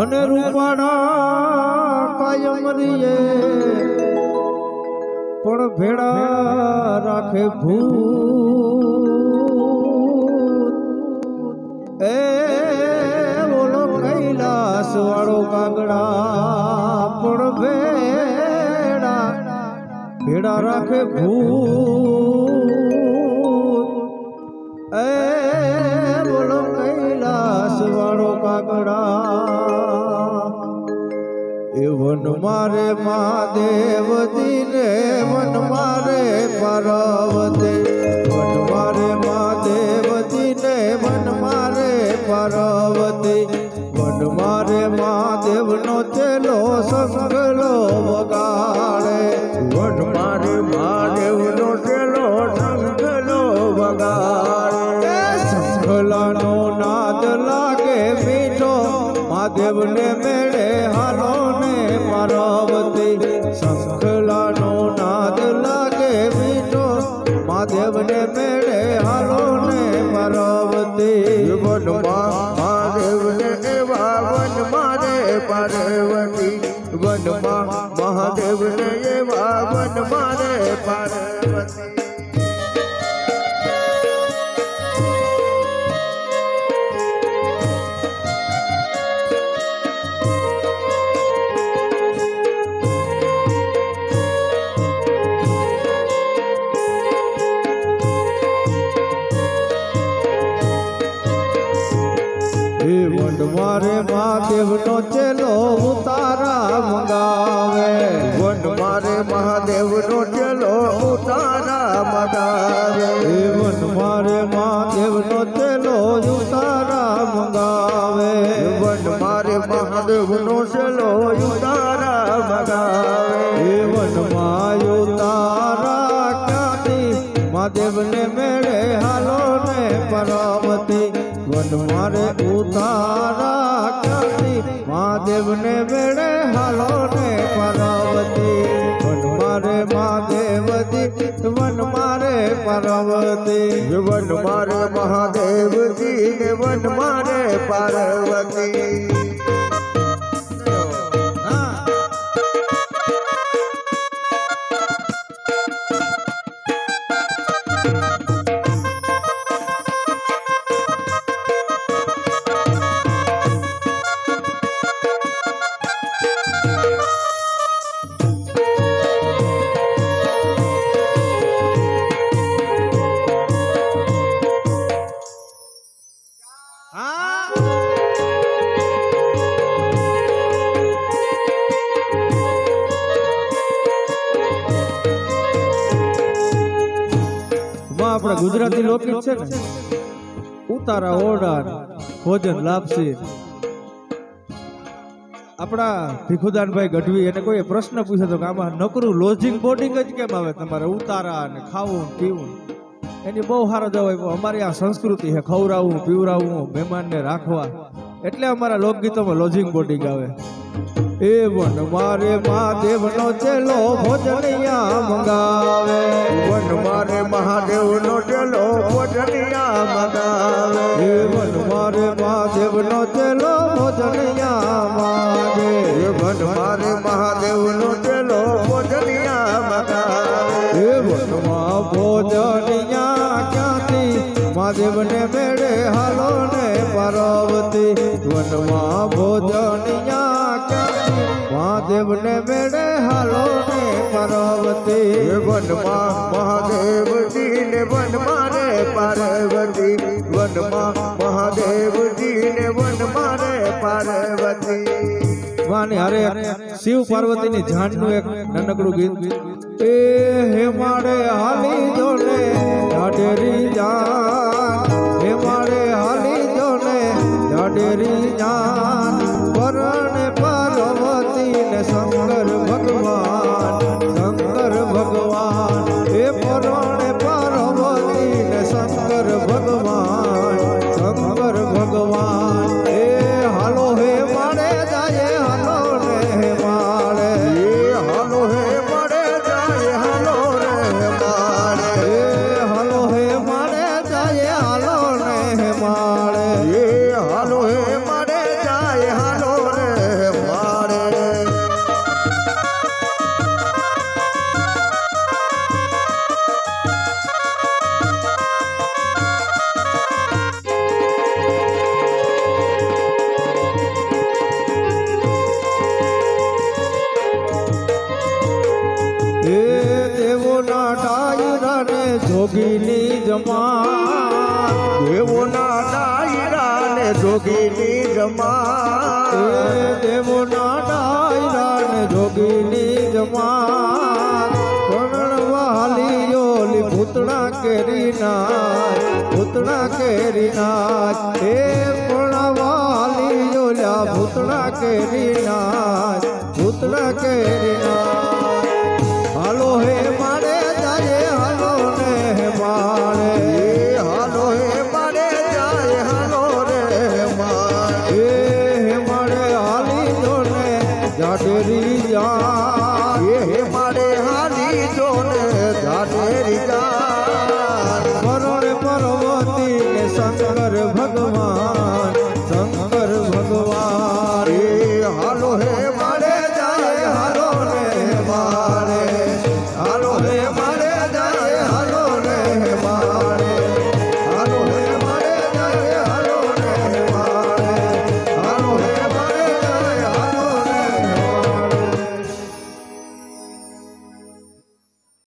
અને રૂપાણા કાયમ રીએ પણ ભેડા રાખે ભૂત ભેડા રાખે ભૂત. એ બોલો કૈલાસ વાળો કાગડા એ વન મારે મહાદેવ દીને વન મારે પાર્વતે. વન મારે મહાદેવ દીને વન મારે પાર્વતી. વન મારે મહાદેવનો ચેલો સંગલો વગાડે મેળે હાલો ને પાર્વતી શંખલાનો નાદ લાગે મીઠો. મહાદેવ ને મેળે હે વન મારે મહાદેવ નો ચેલો ઉતારા મંગાવે. વન મારે મહાદેવ નો ચલો ઉતારા મગાવે. હે વન મારે મહાદેવ નો ચેલો ઉતારા મંગાવે. વન મારે મહાદેવ નો ઉતારા મગાવે. હે વન તારા ક્યાંથી મહાદેવ ને પાર્વતી વન મારે મહાદેવજી ને વન મારે પાર્વતી. આપણા ગુજરાતી લોકગીત છે ને? ઉતારા ઓરડા, ભોજન લાપસી. આપણા ભીખુદાનભાઈ ગઢવી એને કોઈ પ્રશ્ન પૂછ્યો તો કે આમાં નકરું લોજિંગ બોર્ડિંગ જ કેમ આવે? તમારે ઉતારા ને ખાવું પીવું એની બહુ સારો જવાબ અમારી આ સંસ્કૃતિ છે ખવડાવવું પીવડાવવું મહેમાનને રાખવા. એટલે અમારા લોકગીતોમાં લોજિંગ બોર્ડિંગ આવે. એ વન મારે મહાદેવ નો ચેલો ભોજનિયા મંગાવે. વન મારે મહાદેવ નો ચલો પોટલિયા મગાવે. એ વન મારે મહાદેવ નો ચેલો ભોજનિયા માંગે વન મારે મહાદેવ નો ચલો પોટલિયા મગાવે. એ વનમાં ભોજનિયા ક્યાંથી મહાદેવ ને મેળે હાલો ને પાર્વતી વનમાં ભોજનિયા ક્યાંથી મહાદેવ ને મેળે હાલો ને પાર્વતી વનમાં મહાદેવજી ને વન મારે પાર્વતી વનમાં મહાદેવજી ને વન મારે પાર્વતી વાણી હરે શિવ પાર્વતીની જાનનું એક નાનકડું ગીત. એ હે મારે હાલી જોડે ઢાઢેરી જાન એ દેવોના ડાયરા ને જોગીની જમા. દેવોના ડાયરા ને જોગીની જમા. એ દેવોના ડાયરા ને જોગીની જમા. પણ વાલીઓ ભૂતણા કેરી ના ભૂતણા કેરી ના એ પણ વાલીઓ ભૂતણા કેરી ના ભૂતણા કેરી ના જાડેરી જા એ મારે હાલી જો ને ધાડેરી જા કરોડ શંકર ભગવાન.